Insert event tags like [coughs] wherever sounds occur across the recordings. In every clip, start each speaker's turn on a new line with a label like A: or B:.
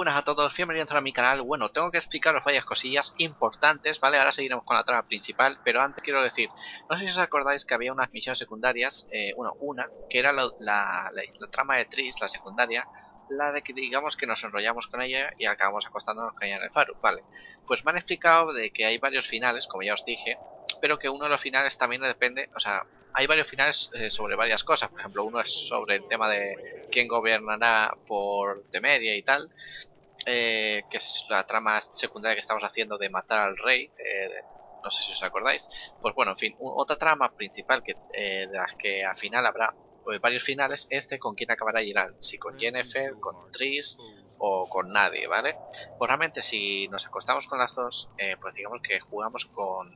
A: buenas a todos, bienvenidos a mi canal. Bueno, tengo que explicaros varias cosillas importantes, ¿vale? Ahora seguiremos con la trama principal, pero antes quiero decir, no sé si os acordáis que había unas misiones secundarias, eh, bueno, una, que era la, trama de Tris, la secundaria, la de que digamos que nos enrollamos con ella y acabamos acostándonos con ella en el faro, ¿vale? Pues me han explicado de que hay varios finales, como ya os dije, pero que uno de los finales también depende, o sea, hay varios finales eh, sobre varias cosas. Por ejemplo, uno es sobre el tema de quién gobernará por Temeria y tal. Eh, que es la trama secundaria que estamos haciendo de matar al rey. Eh, no sé si os acordáis. Pues bueno, en fin, otra trama principal que, de las que al final habrá pues, varios finales es de con quién acabará Geralt. Si con Jennifer, con Tris o con nadie, ¿vale? Pues realmente si nos acostamos con las dos, pues digamos que jugamos con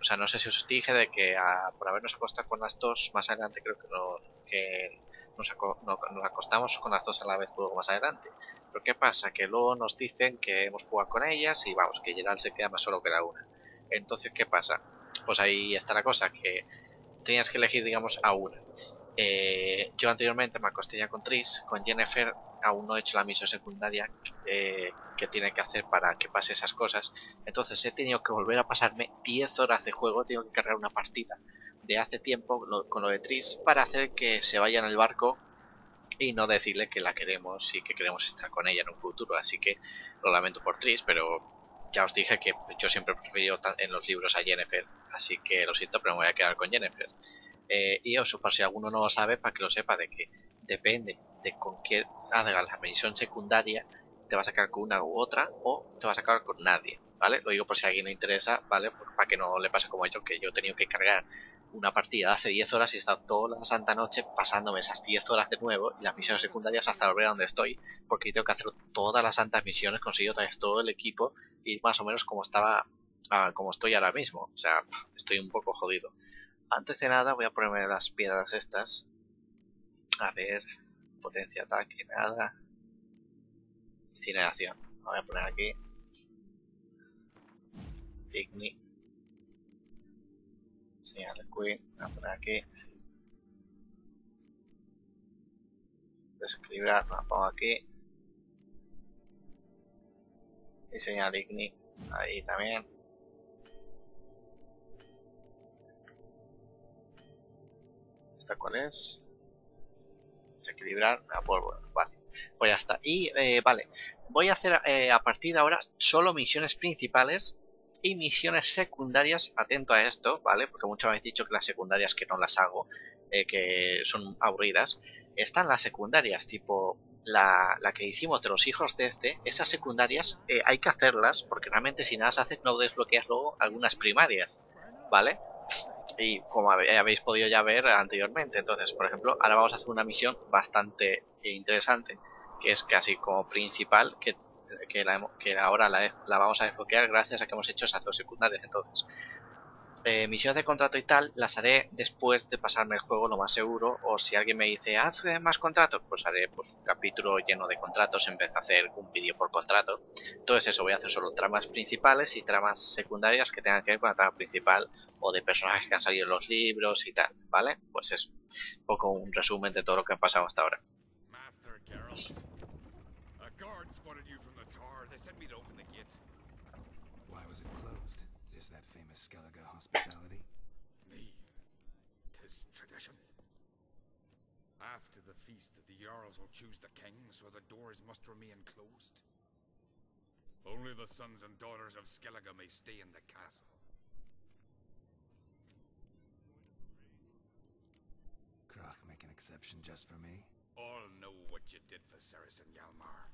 A: o sea, no sé si os dije de que por habernos acostado con las dos, más adelante creo que, que nos, acostamos con las dos a la vez luego más adelante. Pero ¿qué pasa? Que luego nos dicen que hemos jugado con ellas y vamos, que Gerald se queda más solo que la una. Entonces, ¿qué pasa? Pues ahí está la cosa, que tenías que elegir, digamos, a una. Eh, yo anteriormente me acosté ya con Tris, con Jennifer aún no he hecho la misión secundaria que tiene que hacer para que pase esas cosas. Entonces he tenido que volver a pasarme 10 horas de juego, tengo que cargar una partida de hace tiempo con lo de Tris para hacer que se vaya en el barco y no decirle que la queremos y que queremos estar con ella en un futuro. Así que lo lamento por Tris, pero ya os dije que yo siempre he preferido en los libros a Jennifer, así que lo siento, pero me voy a quedar con Jennifer. Eh, y eso, por si alguno no lo sabe, para que lo sepa, de que depende de con qué hagas la misión secundaria, te vas a sacar con una u otra o te vas a sacar con nadie, ¿vale? Lo digo por si a alguien le interesa, ¿vale? para que no le pase como yo, que yo he tenido que cargar una partida hace 10 horas y he estado toda la santa noche pasándome esas 10 horas de nuevo y las misiones secundarias hasta volver a donde estoy, porque tengo que hacer todas las santas misiones, conseguir otra vez todo el equipo y más o menos como estaba, ah, como estoy ahora mismo. O sea, estoy un poco jodido. Antes de nada voy a ponerme las piedras estas. A ver, potencia, ataque, nada. Incineración. Voy a poner aquí. Igni. Señal Queen. Voy a poner aquí. Desequilibrar, la pongo aquí. Y señal Igni. Ahí también. ¿Esta cuál es? Desequilibrar, me pues bueno, vale. Pues ya está. Y eh, vale, voy a hacer eh, a partir de ahora solo misiones principales y misiones secundarias. Atento a esto, ¿vale? Porque muchos habéis dicho que las secundarias que no las hago, eh, que son aburridas. Están las secundarias, tipo la, la, que hicimos de los hijos de este. Esas secundarias hay que hacerlas, porque realmente si nada se hace no desbloqueas luego algunas primarias, ¿vale? Y como habéis podido ya ver anteriormente. Entonces, por ejemplo, ahora vamos a hacer una misión bastante interesante, que es casi como principal, que, que, ahora la, la, vamos a desbloquear gracias a que hemos hecho esas dos secundarias. Entonces, eh, misiones de contrato y tal las haré después de pasarme el juego lo más seguro o si alguien me dice haz más contratos pues haré pues, un capítulo lleno de contratos en vez de hacer un vídeo por contrato. Entonces eso voy a hacer solo tramas principales y tramas secundarias que tengan que ver con la trama principal o de personajes que han salido en los libros y tal vale pues es un poco un resumen de todo lo que ha pasado hasta ahora
B: hospitality? Me. Tis tradition. After the feast, the Jarls will choose the king, so the doors must remain closed. Only the sons and daughters of Skellige may stay in the castle. Crach make an exception just for me? All know what you did for Saracen Hjalmar.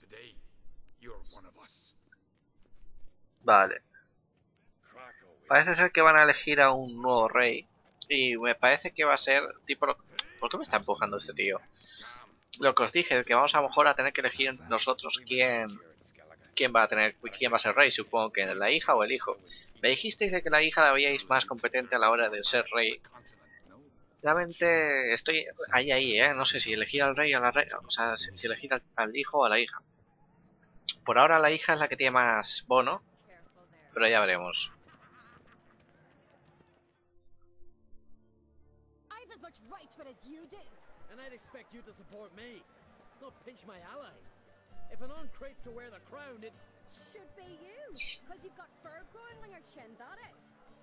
B: Today, you're one of us.
A: Vale. Parece ser que van a elegir a un nuevo rey. Y me parece que va a ser tipo... ¿Por qué me está empujando este tío? Lo que os dije, que vamos a lo mejor a tener que elegir nosotros quién, quién va a tener, quién va a ser rey, supongo que la hija o el hijo. Me dijisteis de que la hija la veíais más competente a la hora de ser rey. Realmente estoy ahí, ahí, ¿eh? No sé si elegir al rey o a la reina, o sea, si elegir al, hijo o a la hija. Por ahora la hija es la que tiene más bono, pero ya veremos.
C: As you do. And I'd expect you to support me, not pinch my allies. If an Uncrate's to wear the crown, it
D: Should be you, because you've got fur growing on your chin, that it?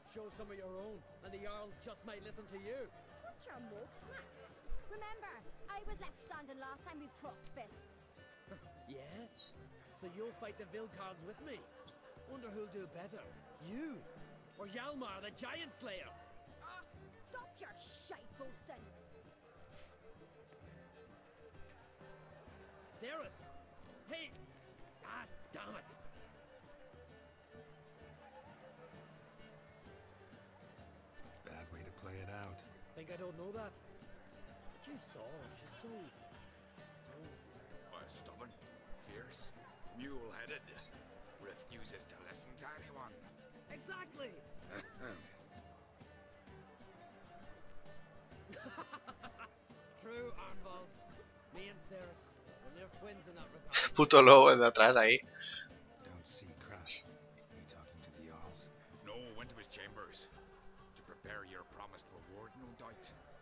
C: show some of your own, and the Jarls just might listen to you.
D: What your mug smacked. Remember, I was left standing last time we crossed fists. [laughs]
C: Yeah? So you'll fight the Vildkaarls with me? Wonder who'll do better, you or Hjalmar the Giant Slayer?
D: Ah, stop your shite boasting.
C: Cerys! Hey! Ah, damn it!
E: Bad way to play it out.
C: Think I don't know that? But you saw, she's so... so...
B: Uh, stubborn, fierce, mule-headed, refuses to listen to anyone.
C: Exactly! [laughs] [laughs] True, Arnvald. Me and Cerys, [laughs]
A: Puto lobo de atrás ahí.
E: Don't see Crach. Me talking to the Jarls.
B: No, went to his chambers. To prepare your promised reward, no doubt.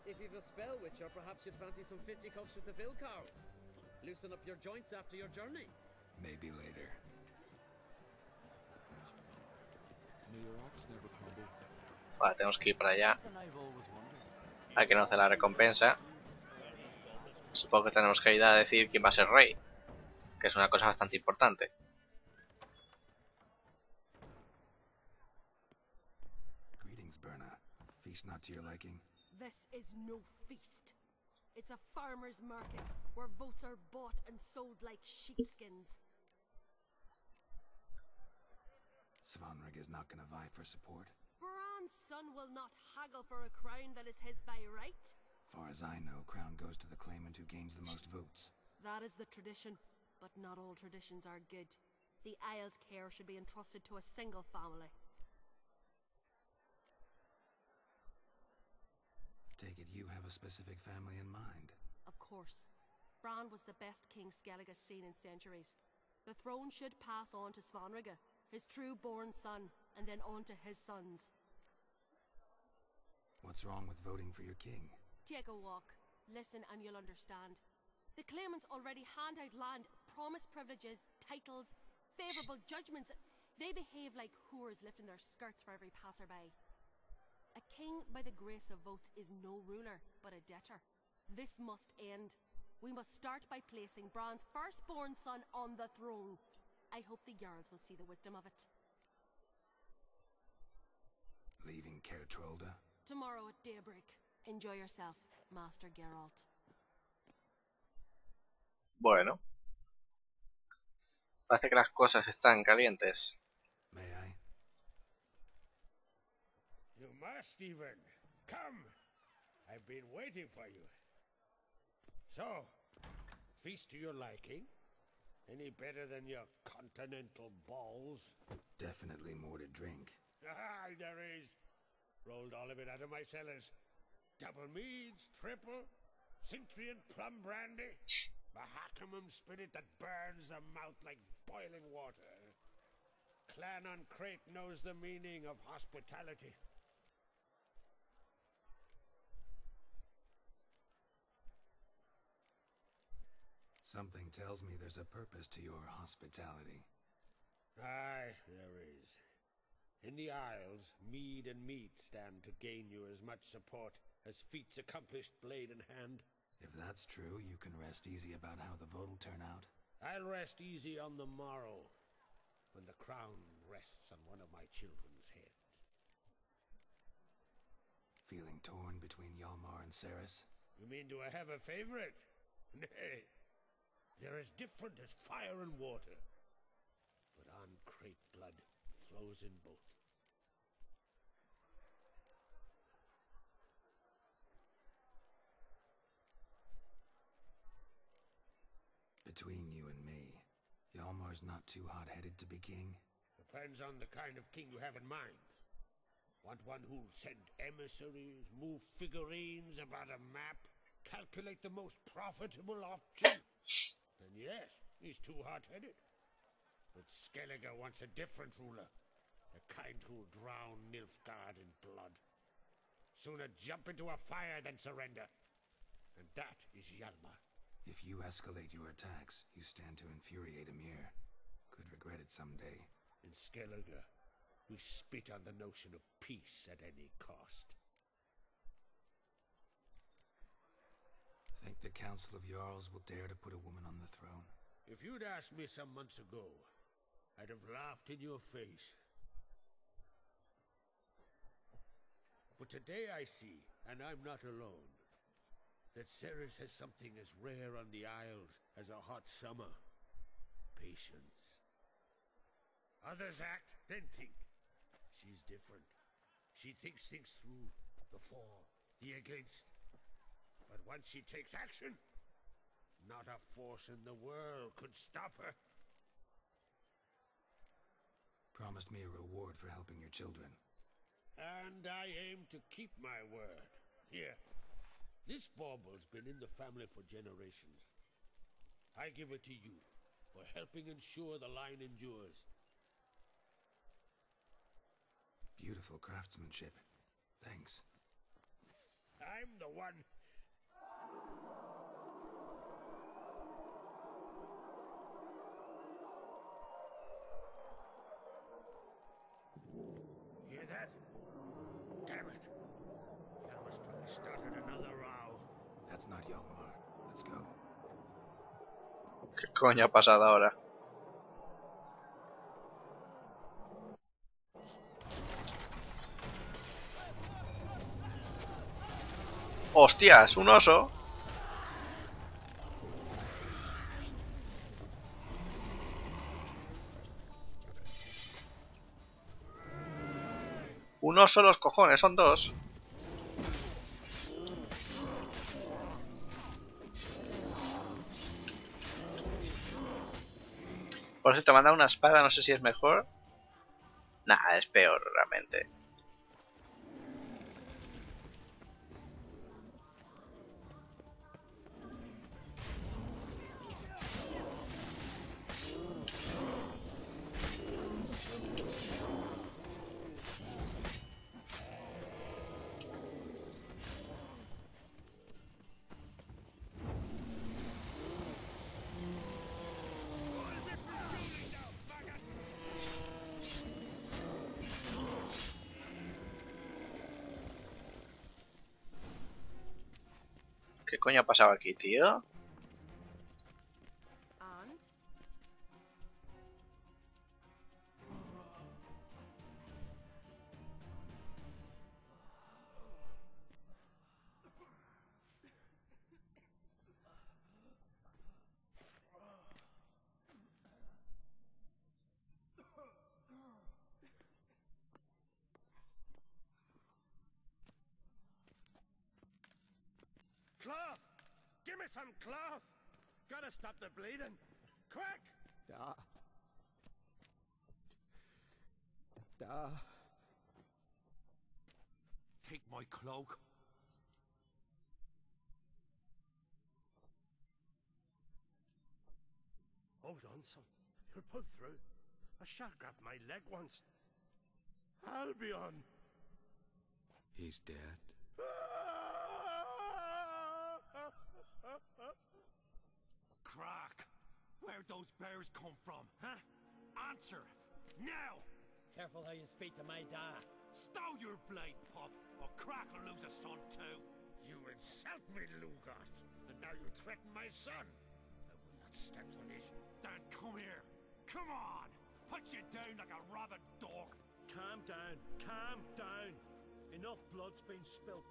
C: If you've a spell witcher, perhaps you'd fancy some fisticuffs with the Vildkaarls. Loosen up your joints after your journey.
E: Maybe later.
F: May your axe never crumble.
A: Vale, tenemos que ir para allá.
F: Something I've always wondered.
A: Hay que no hacer la recompensa. Supongo que tenemos que ayudar a decir quién va a ser rey. Que es una cosa bastante importante.
E: Greetings, Birna. Feast not to your liking?
D: This is no feast. It's a farmer's market where votes are bought and sold like sheepskins.
E: Svanrige is not gonna vie for support.
D: Bran's son will not haggle for a crown that is his by right.
E: Far as I know, crown goes to the claimant who gains the most votes.
D: That is the tradition, but not all traditions are good. The Isle's care should be entrusted to a single family.
E: Take it you have a specific family in mind.
D: Of course. Bran was the best king Skellige has seen in centuries. The throne should pass on to Svanrige, his true-born son, and then on to his sons.
E: What's wrong with voting for your king?
D: Take a walk. Listen and you'll understand. The claimants already hand out land, promise privileges, titles, favourable judgments. They behave like whores lifting their skirts for every passerby. A king by the grace of votes is no ruler, but a debtor. This must end. We must start by placing Bran's firstborn son on the throne. I hope the Jarls will see the wisdom of it.
E: Leaving Caer
D: Tomorrow at daybreak. Enjoy yourself, Master Geralt.
A: Bueno. Parece que las cosas están calientes.
E: May I?
G: You must even. Come. I've been waiting for you. So, feast to your liking? Any better than your continental balls?
E: Definitely more to drink.
G: Ah, [laughs] there is. Rolled all of it out of my cellars. Double meads, triple, Cintrian plum brandy, Mahakaman spirit that burns the mouth like boiling water. Clan an Craite knows the meaning of hospitality.
E: Something tells me there's a purpose to your hospitality.
G: Aye, there is. In the Isles, mead and meat stand to gain you as much support as feats accomplished blade in hand.
E: If that's true, you can rest easy about how the vote'll turn out.
G: I'll rest easy on the morrow, when the crown rests on one of my children's heads.
E: Feeling torn between Hjalmar and Cerys?
G: You mean do I have a favorite? [laughs] Nay, they're as different as fire and water. But an Craite blood flows in both.
E: Between you and me, Hjalmar's not too hot-headed to be king.
G: Depends on the kind of king you have in mind. Want one who'll send emissaries, move figurines about a map, calculate the most profitable option? [laughs] Then yes, he's too hot-headed. But Skellige wants a different ruler. The kind who'll drown Nilfgaard in blood. Sooner jump into a fire than surrender. And that is Hjalmar.
E: If you escalate your attacks, you stand to infuriate Emhyr. Could regret it someday.
G: In Skellige, we spit on the notion of peace at any cost.
E: Think the Council of Jarls will dare to put a woman on the throne?
G: If you'd asked me some months ago, I'd have laughed in your face. But today I see, and I'm not alone, that Cerys has something as rare on the Isles as a hot summer. Patience. Others act, then think. She's different. She thinks things through. The for, the against. But once she takes action, not a force in the world could stop her.
E: Promised me a reward for helping your children.
G: And I aim to keep my word. Here. This bauble's been in the family for generations. I give it to you for helping ensure the line endures.
E: Beautiful craftsmanship. Thanks.
G: I'm the one.
A: ¿Qué coño ha pasado ahora? ¡Hostias! ¡Un oso! Un oso los cojones, son dos. Por cierto, me han una espada, no sé si es mejor. Nah, es peor realmente. Coño ha pasado aquí, tío?
G: Stop the bleeding! Quick!
F: Da. Da. Take my cloak.
G: Hold on, son. You'll pull through. A shark grabbed my leg once. Albion!
F: He's dead. Crach! Where'd those bears come from, huh? Answer! Now!
C: Careful how you speak to my dad.
F: Stow your blade, pup, or Crach will lose a son too.
G: You insult me, Lugos, and now you threaten my son. I will not stand for this.
F: Dan, come here. Come on! Put you down like a rabid dog.
H: Calm down, calm down. Enough blood's been spilt.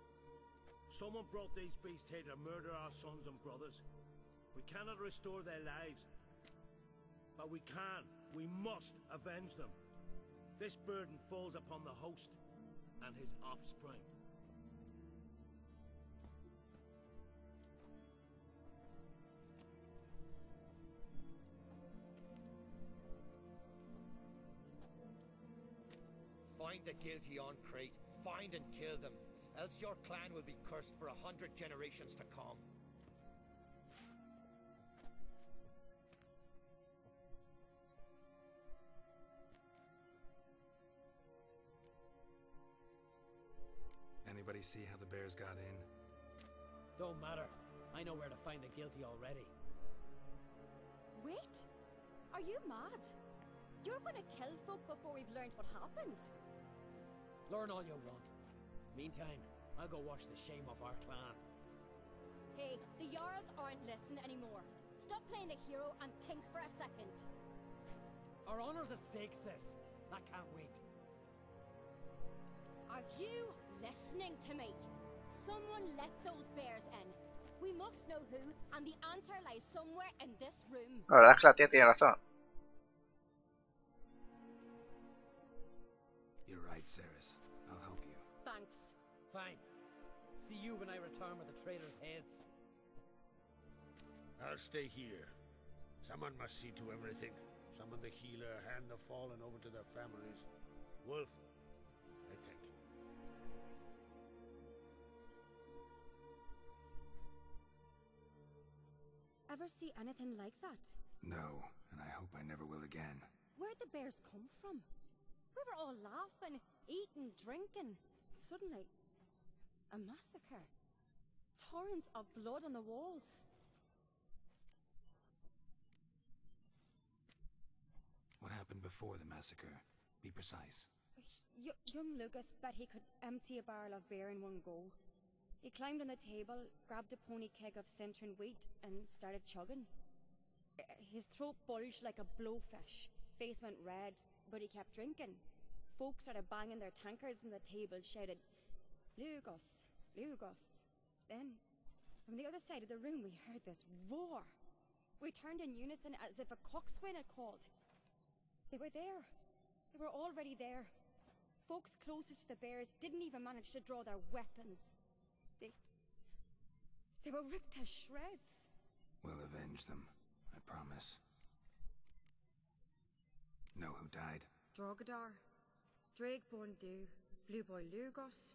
H: Someone brought these beasts here to murder our sons and brothers. We cannot restore their lives. But we can, we must avenge them. This burden falls upon the host and his offspring.
I: Find the guilty an Craite, find and kill them, else your clan will be cursed for a hundred generations to come.
E: See how the bears got in?
C: Don't matter. I know where to find the guilty already.
J: Wait! Are you mad? You're gonna kill folk before we've learned what happened.
C: Learn all you want. Meantime, I'll go wash the shame off our clan.
J: Hey, the Jarls aren't listening anymore. Stop playing the hero and think for a second.
C: Our honor's at stake, sis. That can't wait.
J: Are you listening to me? Someone let those bears in. We must know who, and the answer lies somewhere in this room.
A: La verdad es que la tía tiene razón.
E: You're right, Cerys. I'll help you.
J: Thanks.
C: Fine. See you when I return with the traitors' heads.
G: I'll stay here. Someone must see to everything. Summon the healer, hand the fallen over to their families. Wolf,
J: Ever see anything like that?
E: No, and I hope I never will again.
J: Where'd the bears come from? We were all laughing, eating, drinking. Suddenly, a massacre. Torrents of blood on the walls.
E: What happened before the massacre? Be precise.
J: Y- young Lucas bet he could empty a barrel of beer in one go. He climbed on the table, grabbed a pony keg of Cintrian wheat, and started chugging. His throat bulged like a blowfish. Face went red, but he kept drinking. Folks started banging their tankards on the table, shouted, Lugos, Lugos. Then, from the other side of the room, we heard this roar. We turned in unison as if a coxswain had called. They were there. They were already there. Folks closest to the bears didn't even manage to draw their weapons. They. Were ripped to shreds.
E: We'll avenge them. I promise. Know who died?
J: Drogadar, Drakeborn Du, Blue Boy Lugos,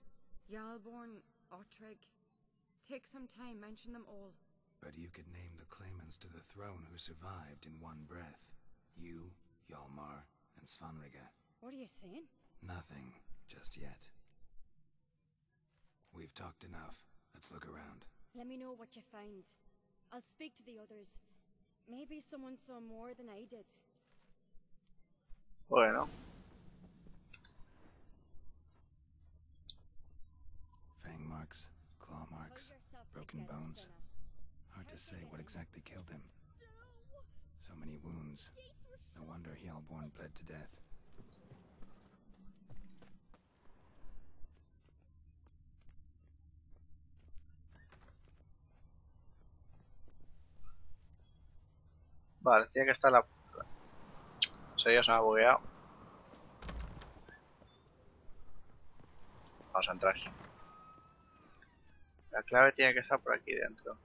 J: Hjalborn, Ottrig. Take some time, mention them all.
E: But you could name the claimants to the throne who survived in one breath. You, Hjalmar, and Svanrige.
J: What are you saying?
E: Nothing, just yet. We've talked enough. Let's look around.
J: Let me know what you find. I'll speak to the others. Maybe someone saw more than I did.
A: Bueno,
E: Fang marks, claw marks, broken
J: together,
E: bones.
J: Senna.
E: Hard to say what exactly killed him. So many wounds. No wonder Hjalborn bled to death.
A: Vale, tiene que estar la... O sea, ya se me ha bugueado. Vamos a entrar. La clave tiene que estar por aquí dentro.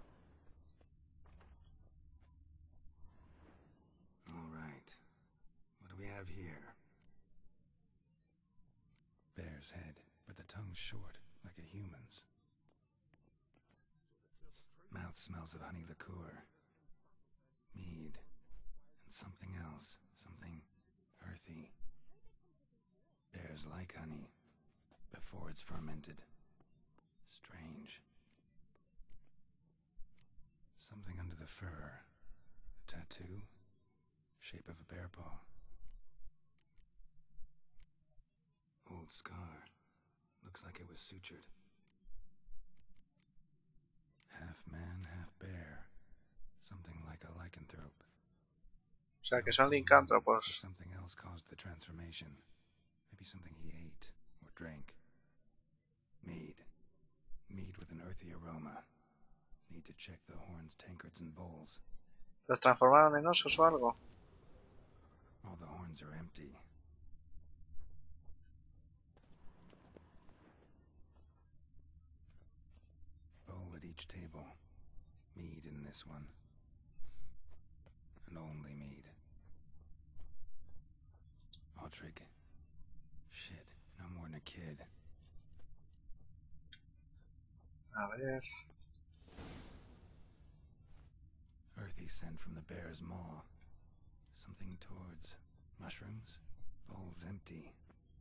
E: All. What do we have here? Bear's head, but the tongue's short, like a human's. Mouth smells of honey liqueur. Mead. Something else. Something earthy. Bears like honey. Before it's fermented. Strange. Something under the fur. A tattoo? Shape of a bear paw. Old scar. Looks like it was sutured. Half man, half bear. Something like a lycanthrope.
A: O sea, que son licántropos.
E: something else caused the transformation. Maybe something he ate or drank. Mead. Mead with an earthy aroma. Need to check the horns, tankards, and bowls.
A: ¿Los transformaron en osos o algo?
E: All the horns are empty. Bowl at each table. Mead in this one. And only mead. Aldrich. Shit, no more than a kid.
A: A ver...
E: Earthy scent from the bear's maw. Something towards mushrooms. Bowl's empty,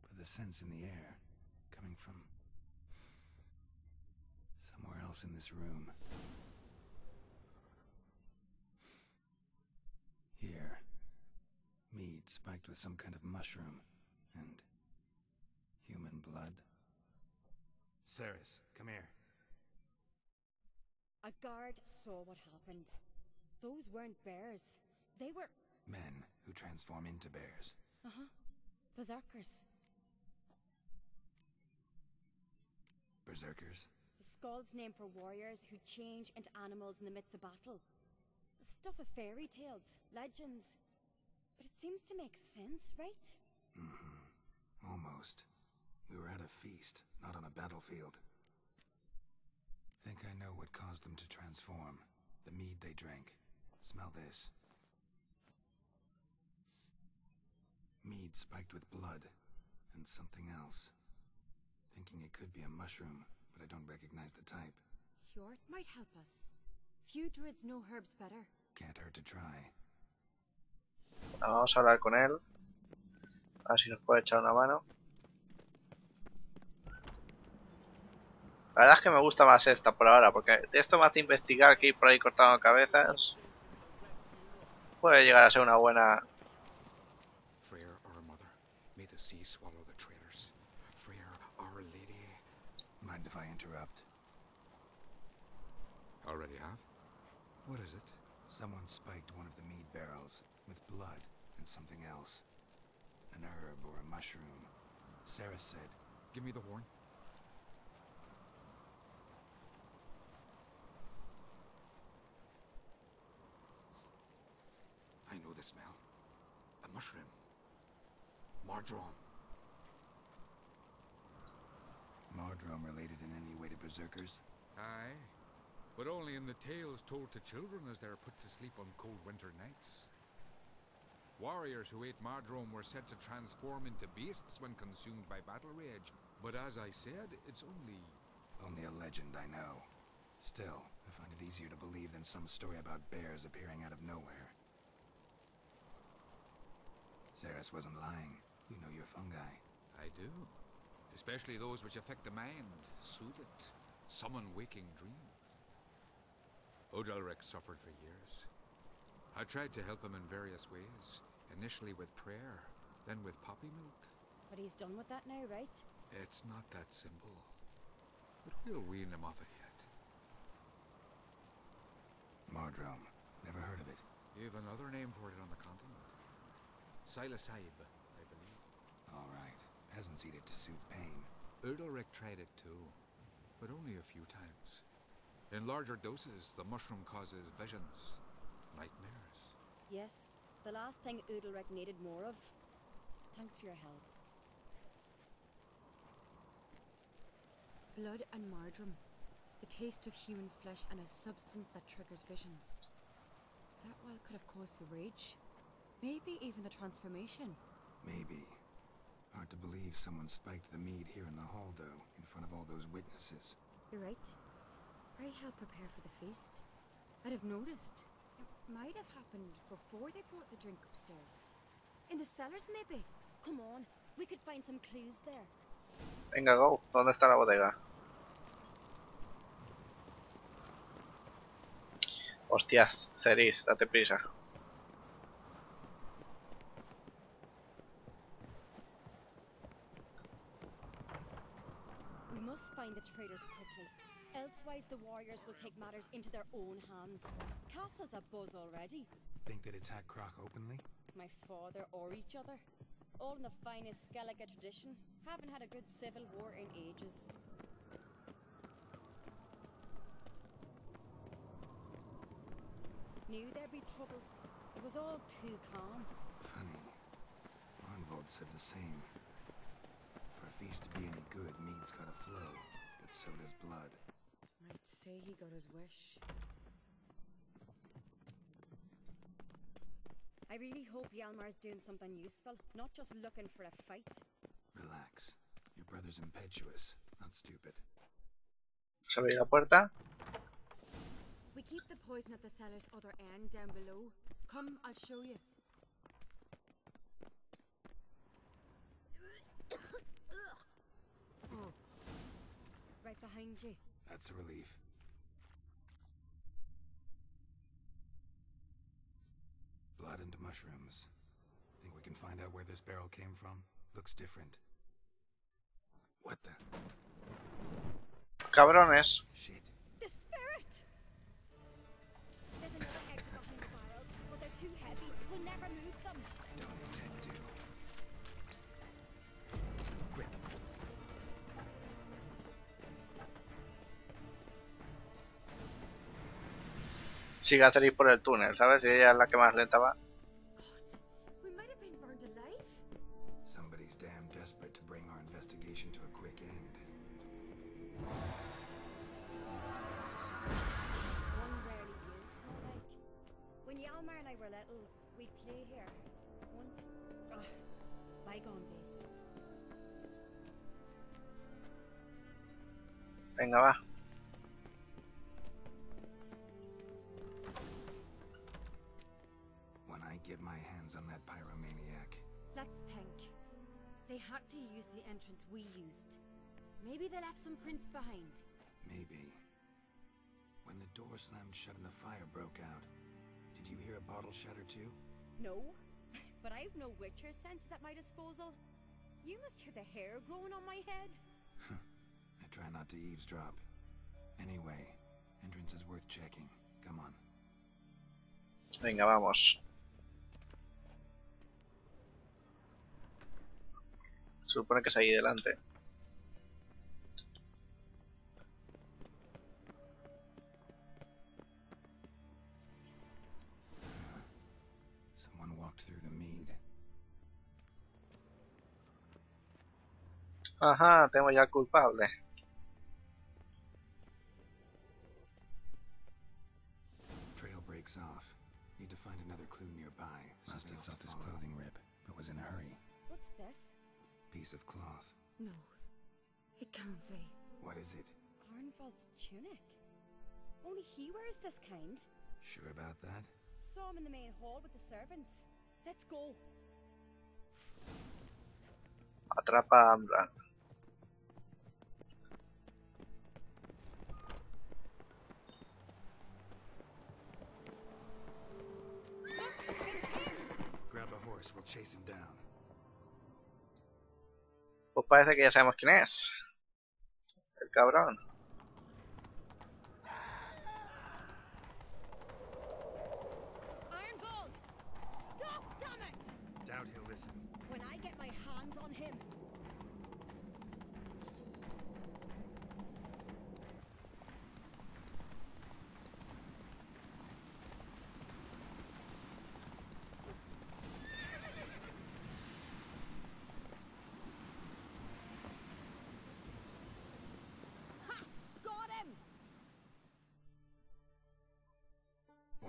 E: but the scent's in the air. Coming from somewhere else in this room. Meat spiked with some kind of mushroom. And human blood. Cerys, come here.
J: A guard saw what happened. Those weren't bears. They were.
E: Men who transform into bears.
J: Uh huh. Berserkers.
E: Berserkers?
J: The Skald's name for warriors who change into animals in the midst of battle. The stuff of fairy tales, legends. But it seems to make sense, right?
E: Mm hmm. Almost. We were at a feast, not on a battlefield. Think I know what caused them to transform. The mead they drank. Smell this. Mead spiked with blood. And something else. Thinking it could be a mushroom, but I don't recognize the type.
J: Hjort might help us. Few druids know herbs better.
E: Can't hurt to try.
A: Vamos a hablar con él. A ver si nos puede echar una mano. La verdad es que me gusta más esta por ahora, porque esto me hace investigar que ir por ahí cortando cabezas. Puede llegar a ser una buena...
B: Freyr, our mother, may the sea swallow the traitors. Freyr, our lady.
E: Mind if I interrupt?
B: Already have? What is it?
E: Someone spiked one of the mead barrels with blood and something else. An herb or a mushroom. Sarah said,
B: Give me the horn. I know the smell. A mushroom. Mardroeme.
E: Mardroeme related in any way to berserkers?
B: Aye, but only in the tales told to children as they are put to sleep on cold winter nights. Warriors who ate Mardroeme were said to transform into beasts when consumed by battle rage, but as I said, it's only...
E: Only a legend, I know. Still, I find it easier to believe than some story about bears appearing out of nowhere. Cerys wasn't lying. You know your fungi.
B: I do. Especially those which affect the mind, soothe it, summon waking dreams. Udalryk suffered for years. I tried to help him in various ways, initially with prayer, then with poppy milk.
J: But he's done with that now, right?
B: It's not that simple. But we'll wean him off it yet.
E: Mardroeme. Never heard of it.
B: You have another name for it on the continent. Psilocybe, I believe.
E: All right. Peasants eat it to soothe pain.
B: Udalryk tried it too, but only a few times. In larger doses, the mushroom causes visions, nightmares.
J: Yes. The last thing Udalryk needed more of. Thanks for your help. Blood and mardroeme. The taste of human flesh and a substance that triggers visions. That well could have caused the rage. Maybe even the transformation.
E: Maybe. Hard to believe someone spiked the mead here in the hall, though, in front of all those witnesses.
J: You're right. I helped prepare for the feast. I'd have noticed. Might have happened before they brought the drink upstairs. In the cellars, maybe. Come on, we could find some clues there.
A: Venga, go. ¿Dónde está la bodega? Hostias, Cerys, date prisa.
J: We must find the traitors quickly. Elsewise, the warriors will take matters into their own hands. Castle's a buzz already.
E: Think they'd attack Crach openly?
J: My father or each other. All in the finest Skellige tradition. Haven't had a good civil war in ages. Knew there'd be trouble. It was all too calm.
E: Funny. Arnvald said the same. For a feast to be any good, mead's gotta flow, but so does blood.
J: I'd say he got his wish. I really hope Hjalmar's doing something useful, not just looking for a fight.
E: Relax. Your brother's impetuous, not stupid.
A: ¿Se abre la puerta?
J: We keep the poison at the cellar's other end down below. Come, I'll show you. [coughs] oh. Right behind you.
E: That's a relief. Blood and mushrooms. Think we can find out where this barrel came from? Looks different. What the?
A: Cabrones.
E: Shit.
A: Sigue a Ceris por el túnel, ¿sabes? Y ella es la que más lenta va.
J: God, we
E: get my hands on that pyromaniac,
J: Let's think. They had to use the entrance we used. Maybe they left some prints behind.
E: maybe. When the door slammed shut and the fire broke out, did you hear a bottle shatter too?
J: No, [laughs] but I've no Witcher senses at my disposal. You must hear the hair growing on my head.
E: I try not to eavesdrop. Anyway, entrance is worth checking. Come on.
A: Venga, vamos. Se supone que es ahí delante. Ajá, tengo ya culpable.
E: Trail breaks off. Need to find another clue nearby. Something else off his clothing rip, but was in a hurry.
J: What's this?
E: Piece of cloth.
J: No, it can't be.
E: What is it?
J: Arnvald's tunic. Only he wears this kind.
E: Sure about that?
J: Saw him in the main hall with the servants. Let's go.
A: Atrapa Amran.
J: Look, it's him!
E: Grab a horse, we'll chase him down.
A: Pues parece que ya sabemos quién es. El cabrón.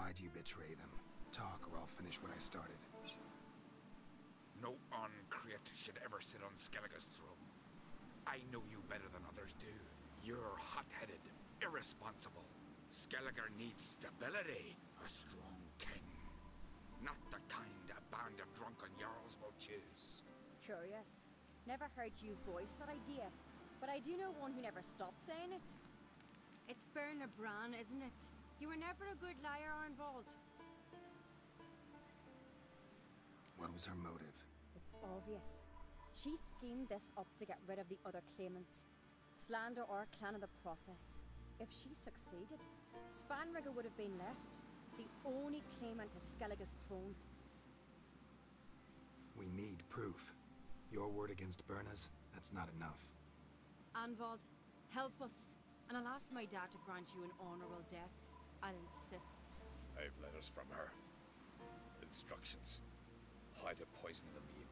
E: Why do you betray them? Talk or I'll finish what I started.
B: No an Craite should ever sit on Skellige's throne. I know you better than others do. You're hot-headed, irresponsible. Skellige needs stability, a strong king. Not the kind a band of drunken jarls will choose.
J: Curious. Never heard you voice that idea, but I do know one who never stops saying it. It's Birna Bran, isn't it? You were never a good liar, Arnvald.
E: What was her motive?
J: It's obvious. She schemed this up to get rid of the other claimants. Slander our clan in the process. If she succeeded, Svanrige would have been left, the only claimant to Skellige's throne.
E: We need proof. Your word against Birna's, that's not enough.
J: Arnvald, help us, and I'll ask my dad to grant you an honorable death. I'll insist.
B: I've letters from her. Instructions. How to poison the mead.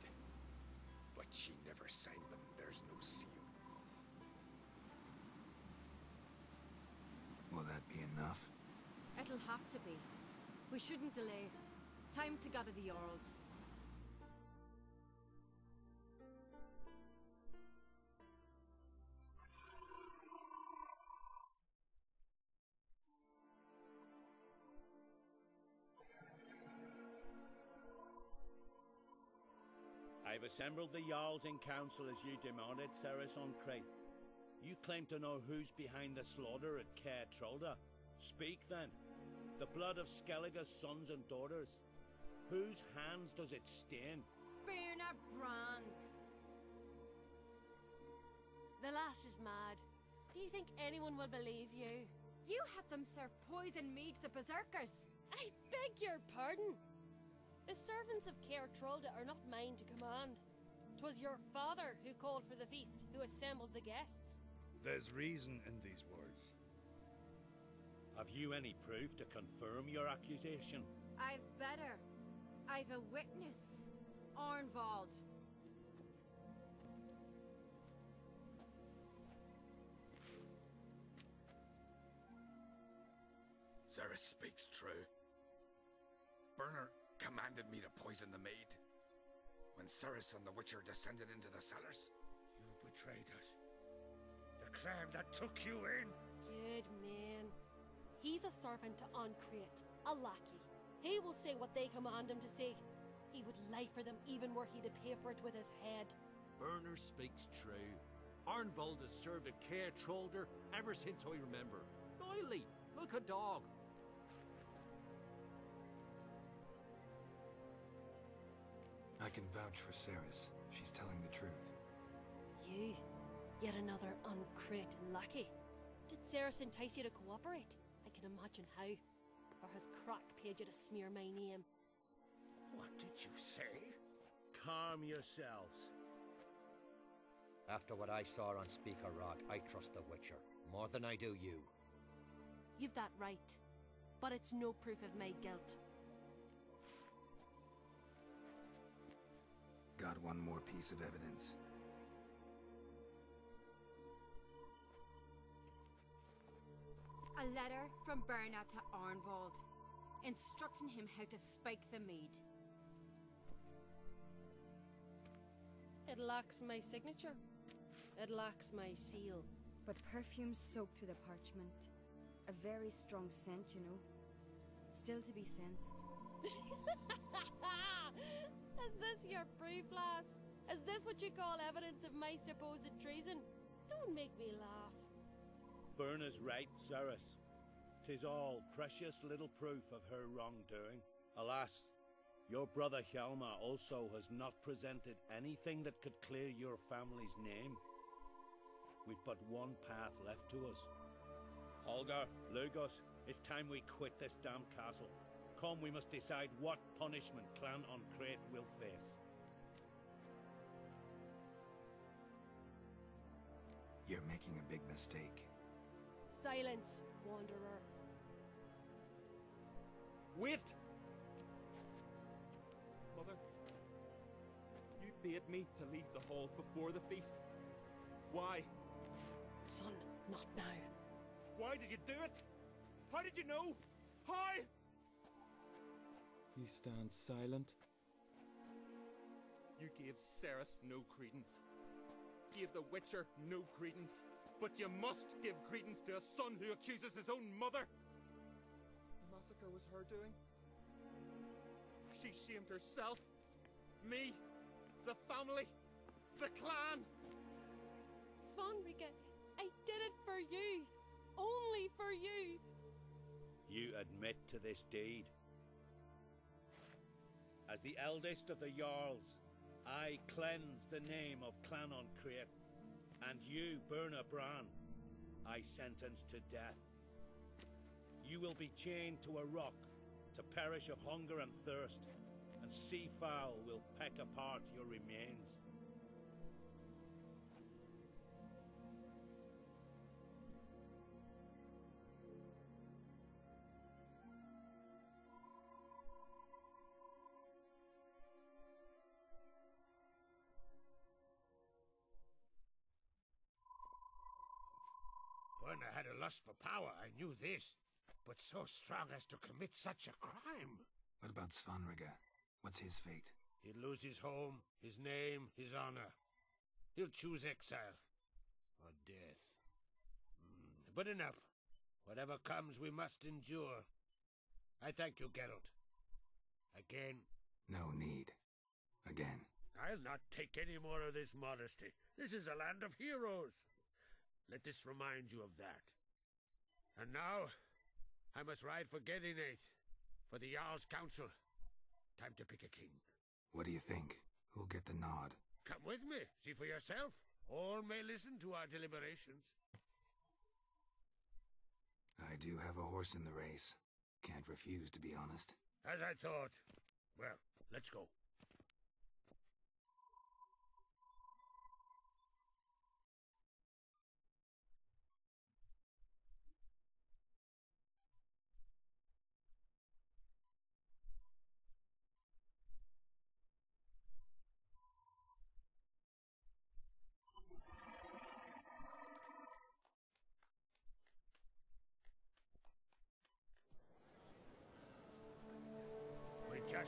B: But she never signed them. There's no seal.
E: Will that be enough?
J: It'll have to be. We shouldn't delay. Time to gather the
H: Jarls. Assembled the Jarls in council as you demanded, Cerys an Craite. You claim to know who's behind the slaughter at Kaer Trolde. Speak then. The blood of Skellige's sons and daughters. Whose hands does it stain?
J: Birna Bran's.
D: The lass is mad. Do you think anyone will believe you?
J: You had them serve poison mead to the berserkers.
D: I beg your pardon. The servants of Kaer Trolde are not mine to command. 'Twas your father who called for the feast, who assembled the guests.
F: There's reason in these words.
H: Have you any proof to confirm your accusation?
J: I've better. I've a witness. Arnvald.
B: Cerys speaks true. Birna commanded me to poison the maid. When Cerys and the Witcher descended into the cellars.
G: You betrayed us. The clan that took you in.
D: Good man. He's a servant to an Craite, a lackey. He will say what they command him to say. He would lie for them even were he to pay for it with his head.
K: Birna speaks true. Arnvald has served a Kaer Trolde ever since I remember. Noily, look a dog.
E: I can vouch for Cerys. She's telling the truth.
D: You, yet another an Craite lackey. Did Cerys entice you to cooperate? I can imagine how. Or has Crach paid you to smear my name?
G: What did you say?
H: Calm yourselves.
I: After what I saw on Speaker Rock, I trust the Witcher more than I do you.
D: You've that right. But it's no proof of my guilt.
E: Got one more piece of evidence.
J: A letter from Birna to Arnvald, instructing him how to spike the mead.
D: It lacks my signature. It lacks my seal.
J: But perfume soaked through the parchment. A very strong scent, you know. Still to be sensed. [laughs]
D: Is this your proof, lass? Is this what you call evidence of my supposed treason? Don't make me laugh.
H: Birna's right, Cerys. Tis all precious little proof of her wrongdoing. Alas, your brother Hjalmar also has not presented anything that could clear your family's name. We've but one path left to us. Holger, Lugos, it's time we quit this damn castle. Come, we must decide what punishment Clan an Craite will face.
E: You're making a big mistake.
D: Silence, wanderer.
L: Wait! Mother, you bade me to leave the hall before the feast. Why?
D: Son, not now.
L: Why did you do it? How did you know? How? You stands silent. You gave Cerys no credence. Gave the Witcher no credence. But you must give credence to a son who accuses his own mother. The massacre was her doing. She shamed herself, me, the family, the clan.
D: Svanrige, I did it for you. Only for you.
H: You admit to this deed. As the eldest of the Jarls, I cleanse the name of Clan an Craite, and you, Birna Bran, I sentence to death. You will be chained to a rock to perish of hunger and thirst, and sea fowl will peck apart your remains.
G: Birna had a lust for power, I knew this. But so strong as to commit such a crime.
E: What about Svanrige? What's his fate?
G: He'll lose his home, his name, his honor. He'll choose exile. Or death. Mm, But enough. Whatever comes, we must endure. I thank you, Geralt. Again,
E: No need. Again.
G: I'll not take any more of this modesty. This is a land of heroes. Let this remind you of that. And now, I must ride for Gedyneith, for the Jarl's Council. Time to pick a king.
E: What do you think? Who'll get the nod?
G: Come with me, see for yourself. All may listen to our deliberations.
E: I do have a horse in the race. Can't refuse, to be honest.
G: As I thought. Well, let's go.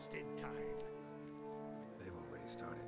G: Just in time.
E: They've already started.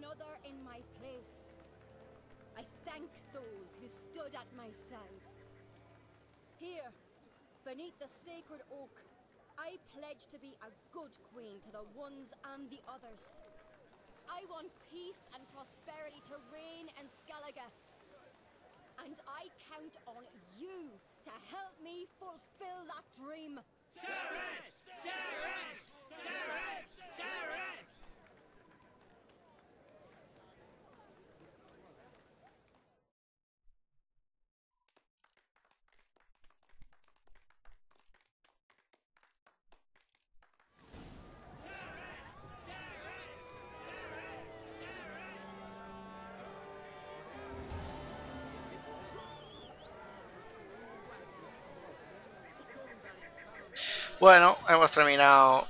J: Another in my place. I thank those who stood at my side. Here, beneath the sacred oak, I pledge to be a good queen to the ones and the others. I want peace and prosperity to reign in Skellige. And I count on you to help me fulfill that dream.
F: Cerys! Cerys! Cerys! Cerys!
A: Bueno, hemos terminado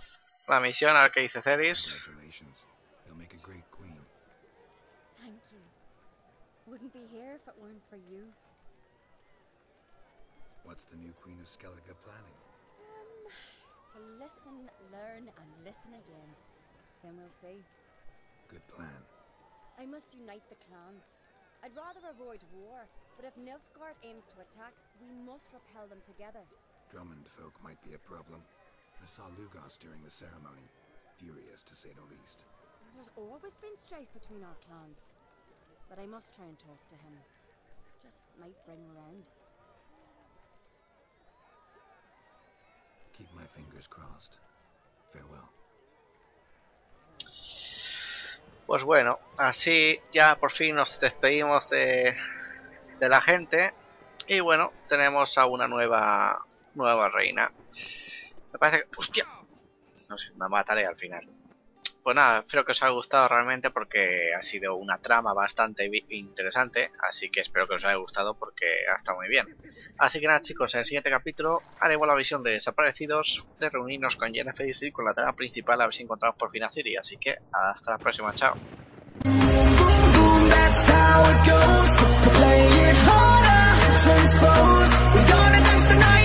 A: la misión, a ver qué dice Cerys.
E: Congratulations. You'll make a great queen.
J: Thank you. Wouldn't be here if it weren't for you.
E: What's the new Queen of Skellige planning?
J: Um, to listen, learn, and listen again. Then we'll see.
E: Good plan.
J: I must unite the clans. I'd rather avoid war, but if Nilfgaard aims to attack, we must repel them together.
E: Drummond folk might be a problem. I saw Lugos during the ceremony. Furious, to say the least.
J: There's always been strife between our clans. But I must try and talk to him. Just might bring round.
E: Keep my fingers crossed. Farewell.
A: Pues bueno, así ya por fin nos despedimos de, de la gente. Y bueno, tenemos a una nueva nueva reina. Me parece que... ¡Hostia! No sé, me mataré al final. Pues nada, espero que os haya gustado realmente porque ha sido una trama bastante interesante. Así que espero que os haya gustado porque ha estado muy bien. Así que nada chicos, en el siguiente capítulo haremos la visión de desaparecidos, de reunirnos con Jennifer y con la trama principal a ver si encontramos por fin a Ciri. Así que hasta la próxima, chao.
M: that's